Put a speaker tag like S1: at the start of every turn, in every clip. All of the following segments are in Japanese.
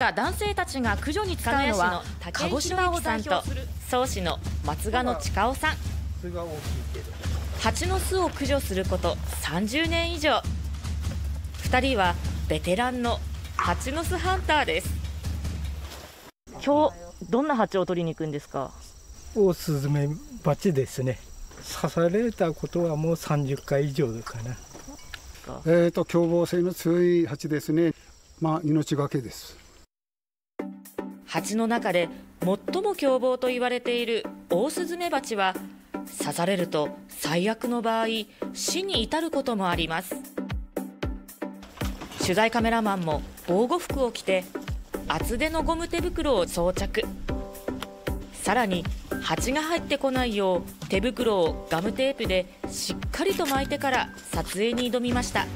S1: 男性たちが駆除に使うのは鹿児島をさんと宗師の松賀野近夫さん。蜂の巣を駆除すること30年以上。2人はベテランの蜂の巣ハンターです。今日どんな蜂を取りに行くんですか？
S2: オオスズメバチですね。刺されたことはもう30回以上かな。
S3: えーと凶暴性の強い蜂ですね。まあ命がけです
S1: 蜂の中で最も凶暴と言われているオオスズメバチは刺されると最悪の場合死に至ることもあります。取材カメラマンも防護服を着て厚手のゴム手袋を装着。さらに蜂が入ってこないよう手袋をガムテープでしっかりと巻いてから撮影に挑みました。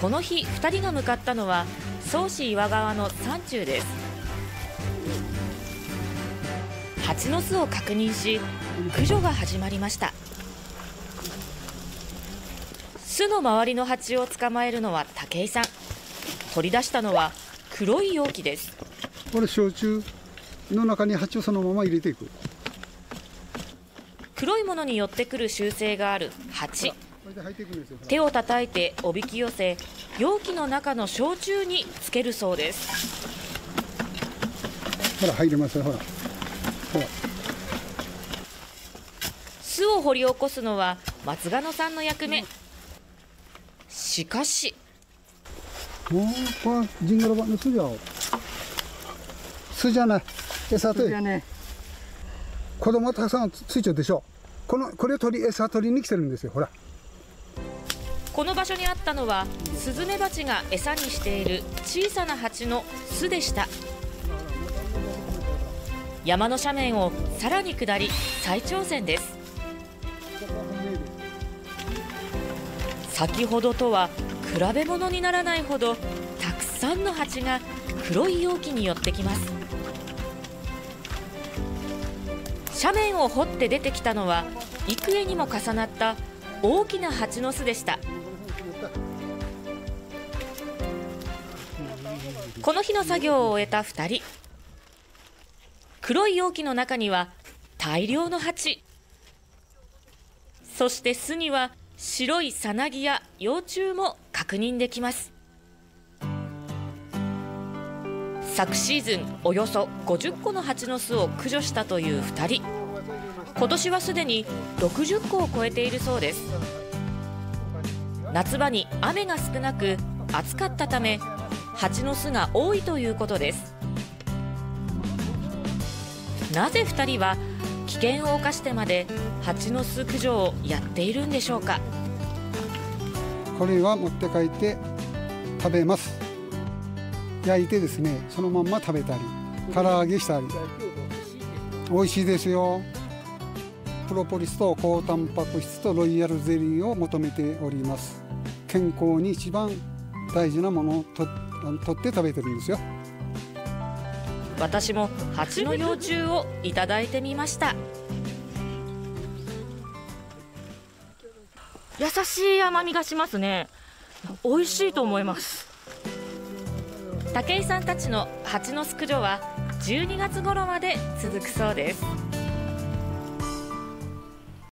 S1: この日2人が向かったのは宗師岩川の山中です。蜂の巣を確認し駆除が始まりました。巣の周りの蜂を捕まえるのは武井さん。取り出したのは黒い容器です。
S3: これ焼酎の中に蜂をそのまま入れていく。
S1: 黒いものに寄ってくる習性がある蜂。手を叩いておびき寄せ容器の中の焼酎につけるそうです。
S3: ほら入りますよほら。ほら。
S1: 巣を掘り起こすのは松賀野さんの役目。しかし。
S3: もうこれジングルバの巣じゃ巣じゃない。餌とね子供たくさんついちゃうでしょ。このこれ取り餌取りに来てるんですよほら
S1: この場所にあったのはスズメバチが餌にしている小さな蜂の巣でした。山の斜面をさらに下り再挑戦です。先ほどとは比べ物にならないほどたくさんの蜂が黒い容器に寄ってきます。斜面を掘って出てきたのは幾重にも重なった大きな蜂の巣でした。この日の作業を終えた2人。黒い容器の中には大量の蜂。そして巣には白いさなぎや幼虫も確認できます。昨シーズンおよそ50個の蜂の巣を駆除したという2人。今年はすでに60個を超えているそうです。夏場に雨が少なく暑かったため蜂の巣が多いということです。なぜ2人は危険を冒してまで蜂の巣駆除をやっているんでしょうか？
S3: これは持って帰って食べます。焼いてですねそのまんま食べたり唐揚げしたり。美味しいですよ。プロポリスと高タンパク質とロイヤルゼリーを求めております。健康に一番大事なものをと取って食べてるんですよ。
S1: 私も蜂の幼虫をいただいてみました。優しい甘みがしますね。美味しいと思います。武井さんたちの蜂の巣駆除は12月頃まで続くそうです